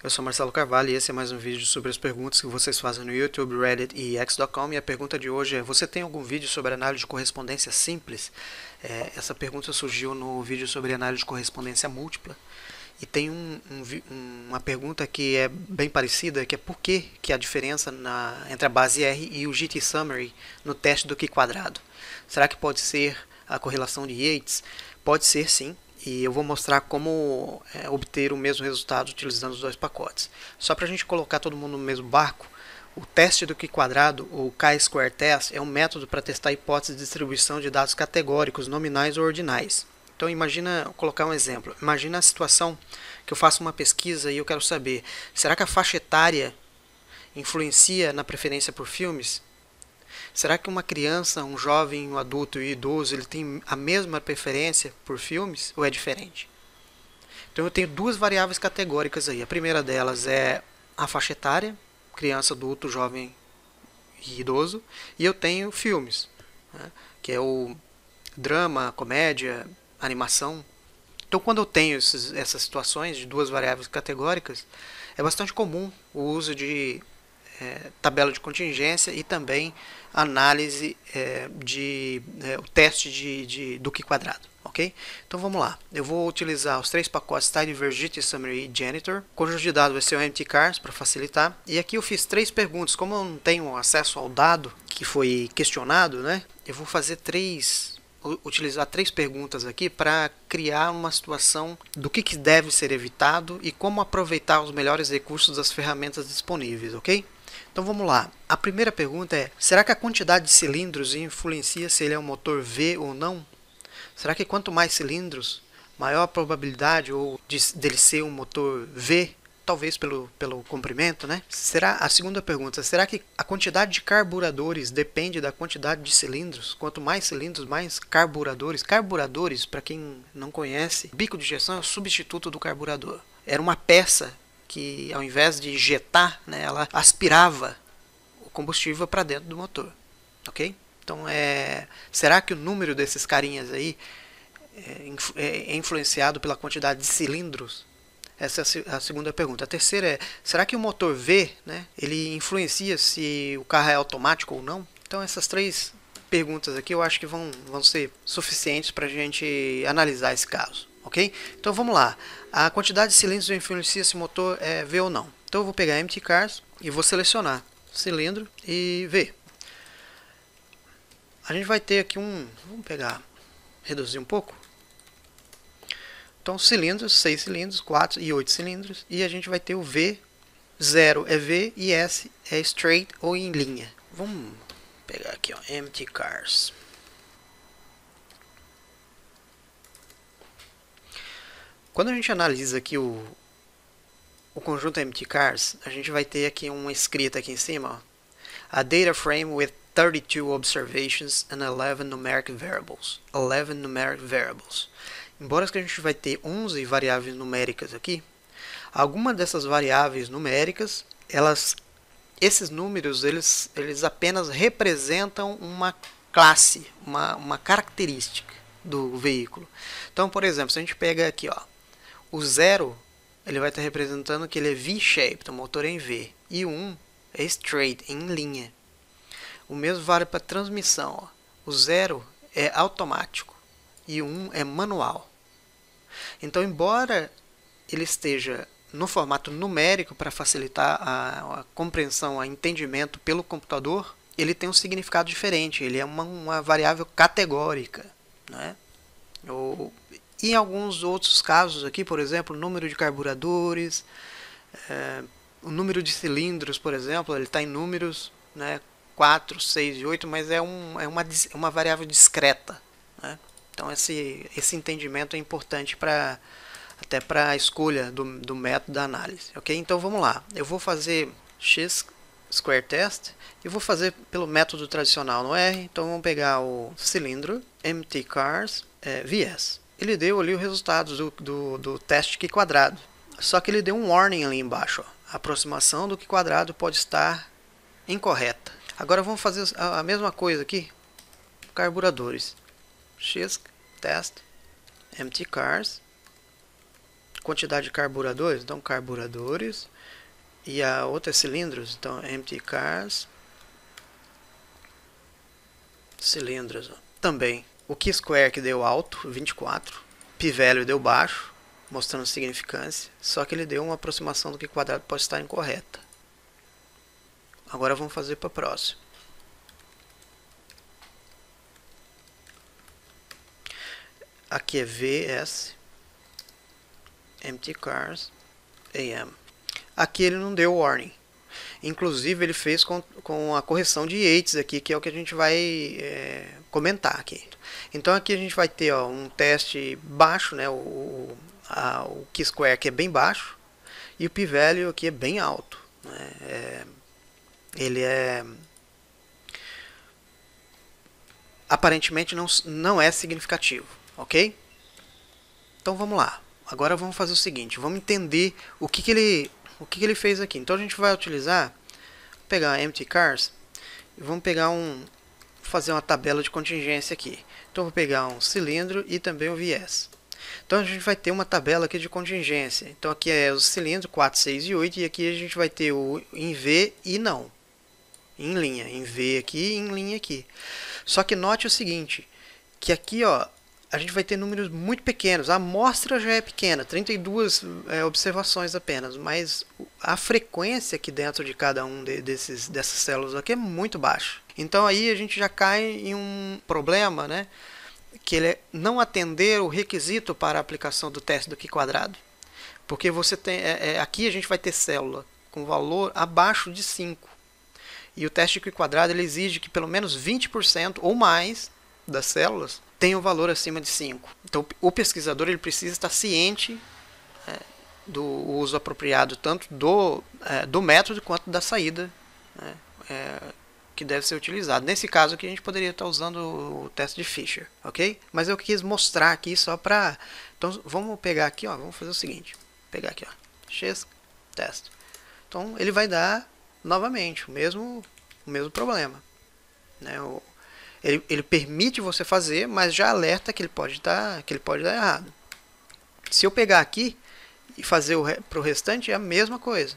Eu sou Marcelo Carvalho e esse é mais um vídeo sobre as perguntas que vocês fazem no YouTube, Reddit e X.com. E a pergunta de hoje é: você tem algum vídeo sobre análise de correspondência simples? É, essa pergunta surgiu no vídeo sobre análise de correspondência múltipla. E tem um, um, uma pergunta que é bem parecida, que é por que, que a diferença na, entre a base R e o GT Summary no teste do Q quadrado? Será que pode ser a correlação de Yates? Pode ser sim, e eu vou mostrar como é, obter o mesmo resultado utilizando os dois pacotes. Só para a gente colocar todo mundo no mesmo barco, o teste do Q quadrado, ou Chi-square test, é um método para testar hipóteses de distribuição de dados categóricos, nominais ou ordinais. Então imagina, vou colocar um exemplo. Imagina a situação que eu faço uma pesquisa e eu quero saber, será que a faixa etária influencia na preferência por filmes? Será que uma criança, um jovem, um adulto e um idoso, ele tem a mesma preferência por filmes ou é diferente? Então eu tenho duas variáveis categóricas aí. A primeira delas é a faixa etária, criança, adulto, jovem e idoso, e eu tenho filmes, né, que é o drama, comédia, animação. Então quando eu tenho esses, essas situações de duas variáveis categóricas, é bastante comum o uso de é, tabela de contingência e também análise é, de é, o teste de, de Duque quadrado. ok? Então vamos lá. Eu vou utilizar os três pacotes Tidyverse, Summary e Janitor. O conjunto de dados vai ser o Empty Cars para facilitar. E aqui eu fiz três perguntas. Como eu não tenho acesso ao dado que foi questionado, né? Eu vou fazer três utilizar três perguntas aqui para criar uma situação do que, que deve ser evitado e como aproveitar os melhores recursos das ferramentas disponíveis, ok? Então vamos lá. A primeira pergunta é: será que a quantidade de cilindros influencia se ele é um motor V ou não? Será que quanto mais cilindros, maior a probabilidade ou de, dele ser um motor V? Talvez pelo, pelo comprimento, né? Será a segunda pergunta? Será que a quantidade de carburadores depende da quantidade de cilindros? Quanto mais cilindros, mais carburadores. Carburadores, para quem não conhece, bico de injeção é o substituto do carburador. Era uma peça que ao invés de injetar, né, ela aspirava o combustível para dentro do motor, ok? Então, é, será que o número desses carinhas aí é, é, é influenciado pela quantidade de cilindros? Essa é a segunda pergunta. A terceira é, será que o motor V, né, ele influencia se o carro é automático ou não? Então, essas três perguntas aqui eu acho que vão, vão ser suficientes para a gente analisar esse caso ok? Então vamos lá. A quantidade de cilindros influencia se o motor é V ou não. Então eu vou pegar Empty Cars e vou selecionar cilindro e V. A gente vai ter aqui um, vamos pegar, reduzir um pouco. Então cilindros, 6 cilindros, 4 e 8 cilindros. E a gente vai ter o V, 0 é V e S é straight ou em linha. Vamos pegar aqui, ó, Empty Cars. Quando a gente analisa aqui o, o conjunto empty cars, a gente vai ter aqui uma escrita aqui em cima, ó, a data frame with 32 observations and 11 numeric variables. 11 numeric variables. Embora que a gente vai ter 11 variáveis numéricas aqui, alguma dessas variáveis numéricas, elas esses números eles, eles apenas representam uma classe, uma, uma característica do veículo. Então, por exemplo, se a gente pega aqui, ó, o 0 ele vai estar representando que ele é V-shaped, o motor é em V. E o 1 um é straight, em linha. O mesmo vale para transmissão. Ó. O 0 é automático e o 1 um é manual. Então, embora ele esteja no formato numérico para facilitar a, a compreensão, o entendimento pelo computador, ele tem um significado diferente. Ele é uma, uma variável categórica. Né? Ou e alguns outros casos aqui, por exemplo, o número de carburadores, é, o número de cilindros, por exemplo, ele está em números né, 4, 6 e 8, mas é, um, é uma, é uma variável discreta. Né? Então esse, esse entendimento é importante para até para a escolha do, do método da análise. ok? Então vamos lá. Eu vou fazer x square test e vou fazer pelo método tradicional no R. Então vamos pegar o cilindro mt cars é, vs ele deu ali o resultado do, do, do teste Q quadrado. Só que ele deu um warning ali embaixo. Ó. A aproximação do Q quadrado pode estar incorreta. Agora vamos fazer a, a mesma coisa aqui. Carburadores. X test empty cars quantidade de carburadores, então carburadores, e a outra é cilindros, então empty cars, cilindros também. O key square que deu alto, 24, p-value deu baixo, mostrando significância, só que ele deu uma aproximação do que quadrado pode estar incorreta. Agora vamos fazer para próximo. Aqui é VS, empty cars, AM. Aqui ele não deu warning. Inclusive ele fez com, com a correção de Yates aqui, que é o que a gente vai é, comentar aqui. Então aqui a gente vai ter ó, um teste baixo, né, o, a, o Q-square aqui é bem baixo, e o p-value aqui é bem alto. Né, é, ele é aparentemente não, não é significativo, ok? Então vamos lá. Agora vamos fazer o seguinte, vamos entender o que, que ele o que, que ele fez aqui. Então a gente vai utilizar, pegar empty cars e vamos pegar um, fazer uma tabela de contingência aqui. Então vou pegar um cilindro e também um viés. Então a gente vai ter uma tabela aqui de contingência. Então aqui é o cilindro 4, 6 e 8 e aqui a gente vai ter o em V e não. Em linha, em V aqui e em linha aqui. Só que note o seguinte, que aqui ó, a gente vai ter números muito pequenos. A amostra já é pequena, 32 é, observações apenas, mas a frequência aqui dentro de cada um de, desses, dessas células aqui é muito baixa. Então aí a gente já cai em um problema, né? Que ele é não atender o requisito para a aplicação do teste do Q quadrado. Porque você tem. É, é, aqui a gente vai ter célula com valor abaixo de 5. E o teste de Q quadrado ele exige que pelo menos 20% ou mais das células tem um valor acima de 5. Então, o pesquisador ele precisa estar ciente é, do uso apropriado tanto do, é, do método quanto da saída né, é, que deve ser utilizado. Nesse caso aqui, a gente poderia estar usando o teste de Fisher, ok? Mas eu quis mostrar aqui só para... Então, vamos pegar aqui, ó, vamos fazer o seguinte. Pegar aqui, ó, X test. Então, ele vai dar novamente o mesmo, o mesmo problema. Né? Ele, ele permite você fazer, mas já alerta que ele pode dar, que ele pode dar errado. Se eu pegar aqui e fazer o restante é a mesma coisa.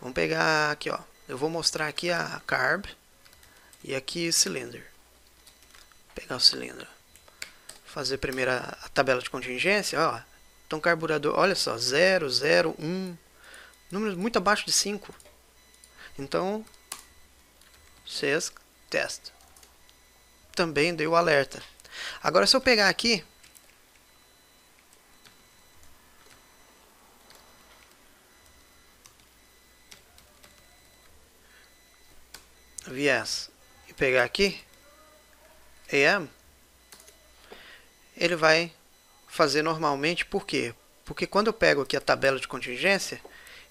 Vamos pegar aqui, ó. Eu vou mostrar aqui a carb e aqui cylinder. Pegar o cilindro. Fazer primeiro a, tabela de contingência, ó. Então carburador, olha só, 0, 0, 1, números muito abaixo de 5. Então, vocês test também deu alerta. Agora, se eu pegar aqui, viés e pegar aqui AM, ele vai fazer normalmente, por quê? Porque quando eu pego aqui a tabela de contingência,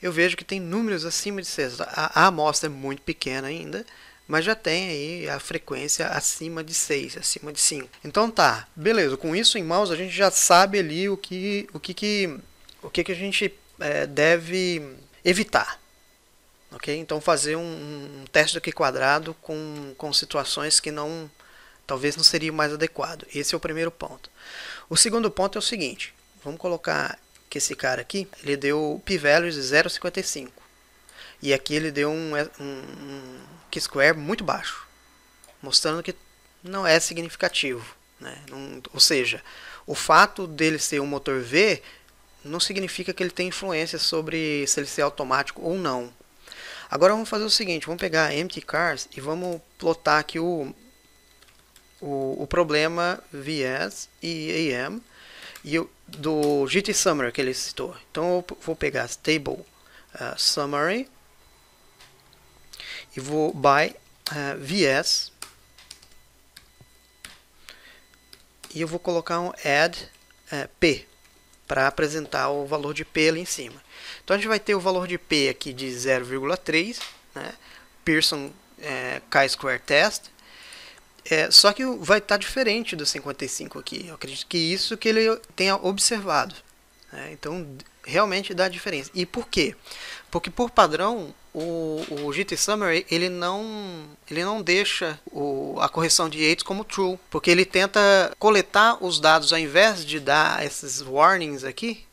eu vejo que tem números acima de 6. A, a amostra é muito pequena ainda, mas já tem aí a frequência acima de 6, acima de 5. Então tá, beleza, com isso em mãos a gente já sabe ali o que, o que, que, o que, que a gente é, deve evitar. ok? Então fazer um, um teste aqui quadrado com, com situações que não talvez não seria mais adequado. Esse é o primeiro ponto. O segundo ponto é o seguinte, vamos colocar que esse cara aqui, ele deu p-values de 0,55. E aqui ele deu um, um, square muito baixo, mostrando que não é significativo. Né? Não, ou seja, o fato dele ser um motor V não significa que ele tem influência sobre se ele ser automático ou não. Agora vamos fazer o seguinte, vamos pegar empty cars e vamos plotar aqui o, o, o problema VS e AM e o, do GT Summary que ele citou. Então eu vou pegar table uh, summary e vou by uh, vs e eu vou colocar um add uh, p para apresentar o valor de p ali em cima. Então a gente vai ter o valor de p aqui de 0,3, né? Pearson é, chi-square test. É, só que vai estar tá diferente do 55 aqui. Eu acredito que isso que ele tenha observado. Né? Então realmente dá diferença. E por quê? Porque por padrão o, o GT Summary ele não, ele não deixa o, a correção de Yates como true, porque ele tenta coletar os dados ao invés de dar esses warnings aqui,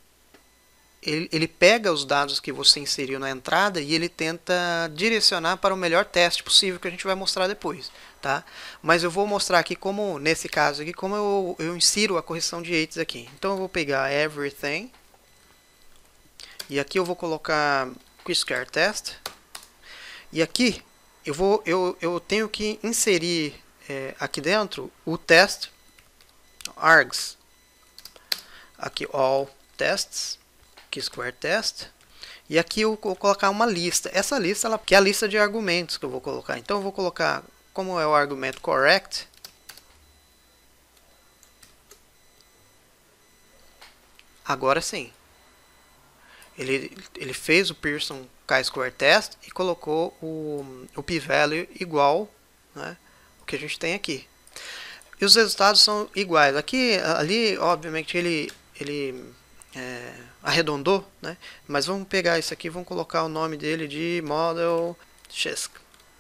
ele, ele pega os dados que você inseriu na entrada e ele tenta direcionar para o melhor teste possível que a gente vai mostrar depois. Tá? Mas eu vou mostrar aqui como, nesse caso aqui, como eu, eu insiro a correção de eights aqui. Então eu vou pegar everything e aqui eu vou colocar quick test e aqui eu vou eu, eu tenho que inserir é, aqui dentro o test args. Aqui all tests aqui square test. E aqui eu vou colocar uma lista. Essa lista ela que é a lista de argumentos que eu vou colocar. Então eu vou colocar como é o argumento correct agora sim. Ele, ele fez o Pearson test e colocou o, o p-value igual né, o que a gente tem aqui. E os resultados são iguais. Aqui, ali, obviamente, ele, ele é, arredondou, né? mas vamos pegar isso aqui vamos colocar o nome dele de Model Xisk.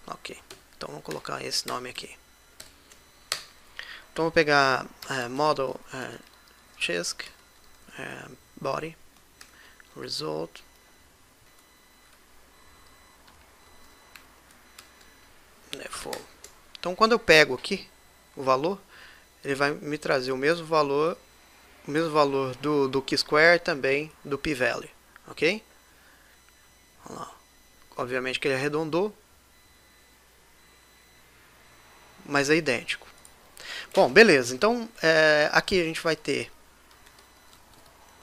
Ok, então vamos colocar esse nome aqui. Então vou pegar é, Model é, Xisk, é, Body, Result, Então quando eu pego aqui o valor, ele vai me trazer o mesmo valor, o mesmo valor do, do Q-square também do p-value, ok? Obviamente que ele arredondou, mas é idêntico. Bom, beleza. Então é, aqui a gente vai ter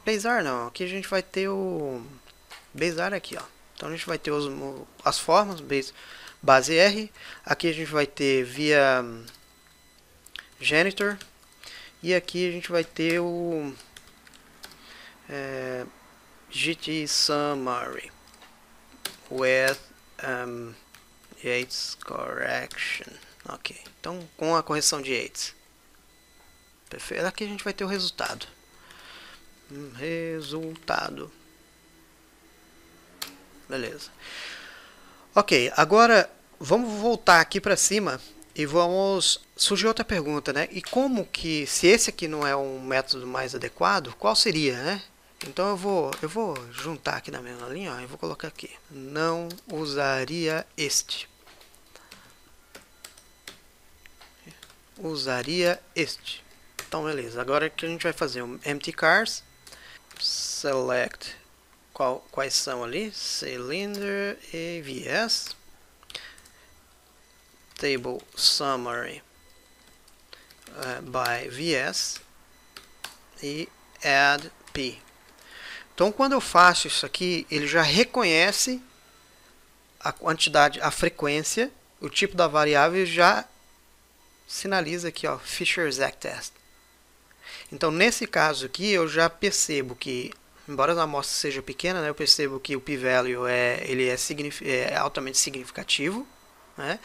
Bezar não, aqui a gente vai ter o Bezar aqui, ó. Então a gente vai ter os, as formas, base, base R. Aqui a gente vai ter via Janitor. E aqui a gente vai ter o é, GT Summary with um, Yates Correction. Ok, então com a correção de Yates. Perfeito. Aqui a gente vai ter o resultado. Resultado. Beleza. Ok, agora vamos voltar aqui para cima e vamos surgir outra pergunta, né? E como que se esse aqui não é um método mais adequado, qual seria, né? Então eu vou eu vou juntar aqui na mesma linha, eu vou colocar aqui. Não usaria este. Usaria este. Então beleza. Agora o que a gente vai fazer um empty cars select qual, quais são ali, cylinder e VS, table summary uh, by VS e add P. Então quando eu faço isso aqui, ele já reconhece a quantidade, a frequência, o tipo da variável já sinaliza aqui, ó, Fisher-Zach test. Então nesse caso aqui eu já percebo que embora a amostra seja pequena, né, eu percebo que o p-value é, ele é, é, altamente significativo. Né?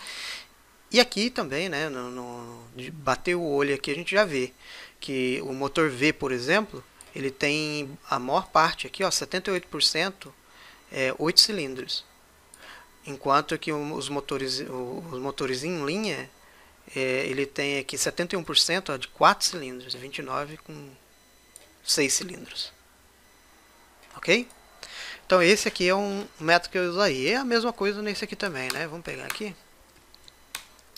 E aqui também, né, no, no, bater o olho aqui, a gente já vê que o motor V, por exemplo, ele tem a maior parte aqui, ó, 78%, é 8 cilindros. Enquanto que os motores, os motores em linha, é, ele tem aqui 71% ó, de 4 cilindros, 29 com 6 cilindros ok? Então esse aqui é um método que eu usaria. É a mesma coisa nesse aqui também, né? Vamos pegar aqui.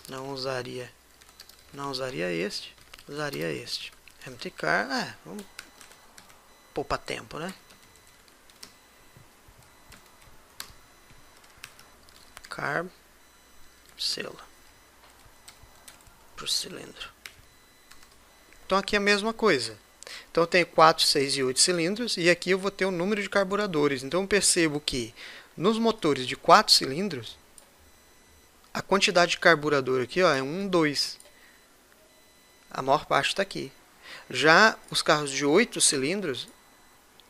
Não usaria, não usaria este, usaria este. Empty car, é, vamos poupar tempo, né? Carb, selo, para o cilindro. Então aqui é a mesma coisa. Então eu tenho 4, 6 e 8 cilindros e aqui eu vou ter o número de carburadores. Então eu percebo que nos motores de 4 cilindros, a quantidade de carburador aqui ó, é 1, 2. A maior parte está aqui. Já os carros de 8 cilindros,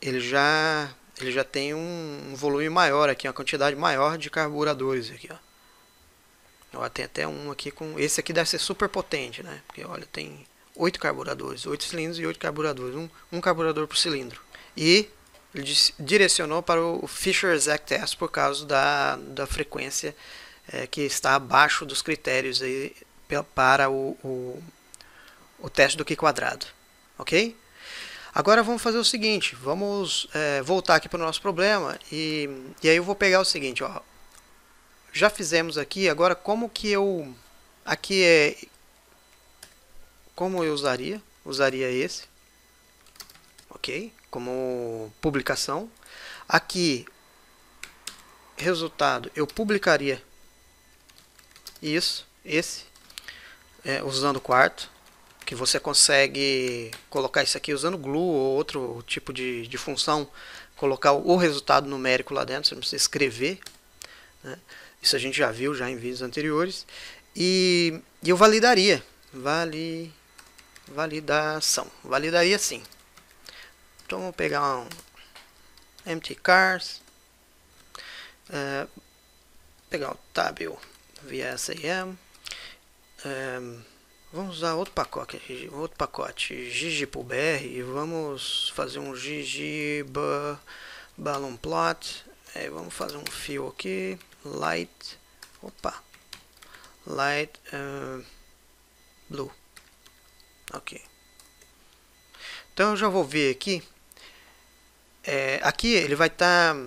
ele já, ele já tem um, um volume maior aqui, uma quantidade maior de carburadores aqui. Ó. Ó, tem até um aqui com. Esse aqui deve ser super potente, né? Porque olha, tem 8 carburadores, 8 cilindros e 8 carburadores, um, um carburador por cilindro. E ele direcionou para o Fisher-Zach test por causa da, da frequência é, que está abaixo dos critérios aí para o, o, o teste do Q quadrado. Ok? Agora vamos fazer o seguinte, vamos é, voltar aqui para o nosso problema e, e aí eu vou pegar o seguinte, ó, já fizemos aqui, agora como que eu, aqui é, como eu usaria, usaria esse, ok, como publicação, aqui, resultado, eu publicaria isso, esse, é, usando o quarto, que você consegue colocar isso aqui usando glue ou outro tipo de, de função, colocar o resultado numérico lá dentro, você não precisa escrever. Né? Isso a gente já viu já em vídeos anteriores. E, e eu validaria. Vali, validação. Validaria sim. Então vamos pegar um empty cars. Uh, pegar o tabel via SAM. Um, Vamos usar outro pacote, outro pacote ggpubr e vamos fazer um gg balloon plot. Aí vamos fazer um fio aqui, light, opa, light uh, blue. Ok. Então eu já vou ver aqui. É, aqui ele vai estar, tá,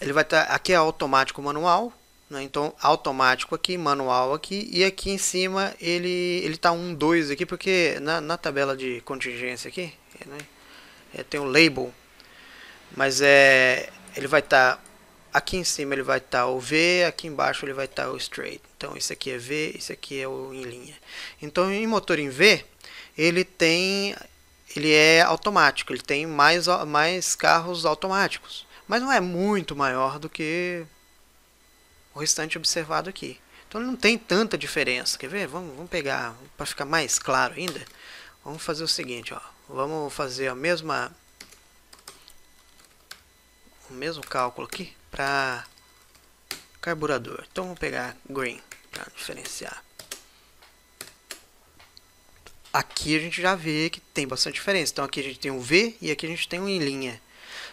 ele vai estar, tá, aqui é automático manual, né? Então, automático aqui, manual aqui, e aqui em cima ele ele está um 2 aqui, porque na, na tabela de contingência aqui, né? é, tem o um label, mas é ele vai estar tá, aqui em cima ele vai estar tá o V, aqui embaixo ele vai estar tá o straight. Então, esse aqui é V, esse aqui é o em linha. Então, em motor em V, ele tem ele é automático, ele tem mais mais carros automáticos, mas não é muito maior do que o restante observado aqui. Então não tem tanta diferença. Quer ver? Vamos, vamos pegar, para ficar mais claro ainda, vamos fazer o seguinte, ó. Vamos fazer a mesma o mesmo cálculo aqui para carburador. Então vamos pegar green para diferenciar. Aqui a gente já vê que tem bastante diferença. Então aqui a gente tem um V e aqui a gente tem um em linha.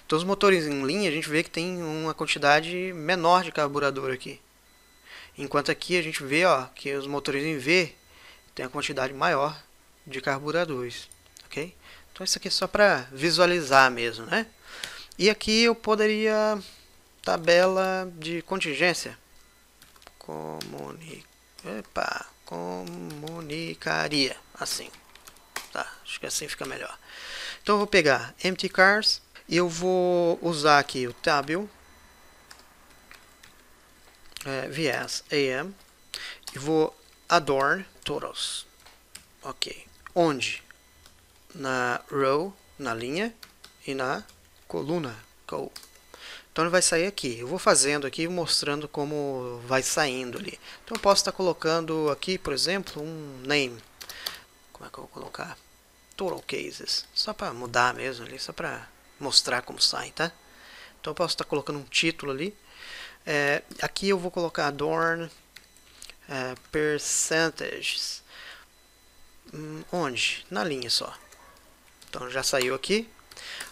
Então os motores em linha a gente vê que tem uma quantidade menor de carburador aqui. Enquanto aqui a gente vê ó, que os motores em V tem a quantidade maior de carburadores. ok? Então isso aqui é só para visualizar mesmo. Né? E aqui eu poderia tabela de contingência. Comuni... Epa, comunicaria assim. Tá, acho que assim fica melhor. Então eu vou pegar empty cars eu vou usar aqui o tabel é, vs am e vou adorn totals. Ok. Onde? Na row, na linha e na coluna. Go. Então ele vai sair aqui. Eu vou fazendo aqui, mostrando como vai saindo ali. Então eu posso estar colocando aqui, por exemplo, um name. Como é que eu vou colocar? Total cases. Só para mudar mesmo ali, só para mostrar como sai, tá? Então eu posso estar colocando um título ali. É, aqui eu vou colocar adorn é, percentages. Hum, onde? Na linha só. Então já saiu aqui.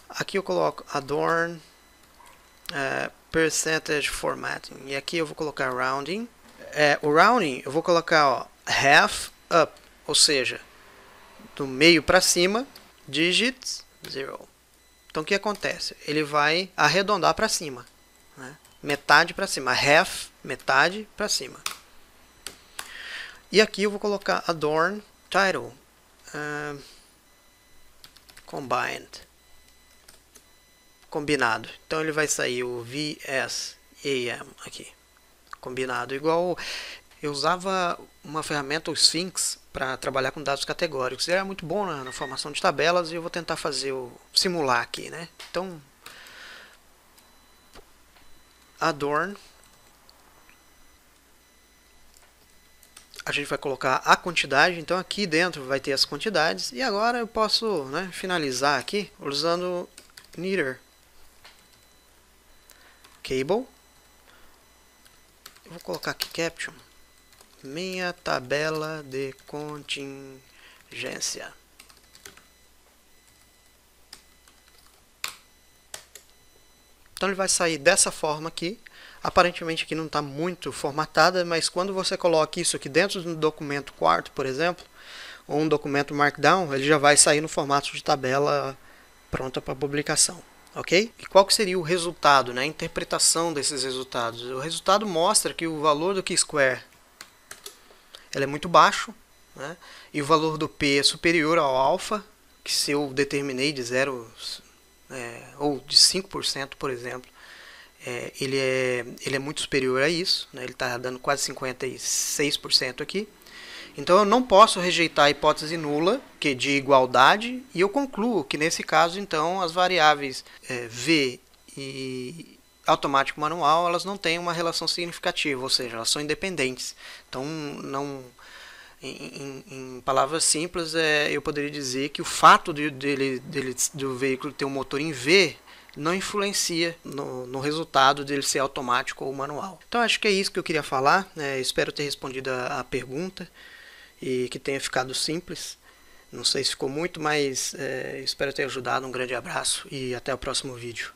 Aqui eu coloco adorn é, percentage formatting. E aqui eu vou colocar rounding. É, o rounding eu vou colocar ó, half up, ou seja, do meio para cima, digits zero. Então o que acontece? Ele vai arredondar para cima. Né? Metade para cima. Half, metade para cima. E aqui eu vou colocar adorn title. Uh, combined. Combinado. Então ele vai sair o VSAM aqui. Combinado. Igual eu usava uma ferramenta, o Sphinx, para trabalhar com dados categóricos. Ele era muito bom na, na, formação de tabelas e eu vou tentar fazer o simular aqui, né? Então, adorn. A gente vai colocar a quantidade, então aqui dentro vai ter as quantidades. E agora eu posso né, finalizar aqui usando neither cable. Eu vou colocar aqui caption minha tabela de contingência. Então ele vai sair dessa forma aqui. Aparentemente aqui não está muito formatada, mas quando você coloca isso aqui dentro do documento quarto, por exemplo, ou um documento Markdown, ele já vai sair no formato de tabela pronta para publicação. Ok? E qual que seria o resultado, né? a interpretação desses resultados? O resultado mostra que o valor do Q-square é muito baixo, né? e o valor do P é superior ao alfa, que se eu determinei de 0 é, ou de 5%, por exemplo, é, ele, é, ele é muito superior a isso, né? ele está dando quase 56% aqui. Então eu não posso rejeitar a hipótese nula, que é de igualdade, e eu concluo que nesse caso então as variáveis é, v e automático manual elas não têm uma relação significativa, ou seja, elas são independentes. Então não em, em, palavras simples, é, eu poderia dizer que o fato de, dele, dele, do veículo ter um motor em V não influencia no, no, resultado dele ser automático ou manual. Então acho que é isso que eu queria falar. Né? Espero ter respondido a, a, pergunta e que tenha ficado simples. Não sei se ficou muito, mas é, espero ter ajudado. Um grande abraço e até o próximo vídeo.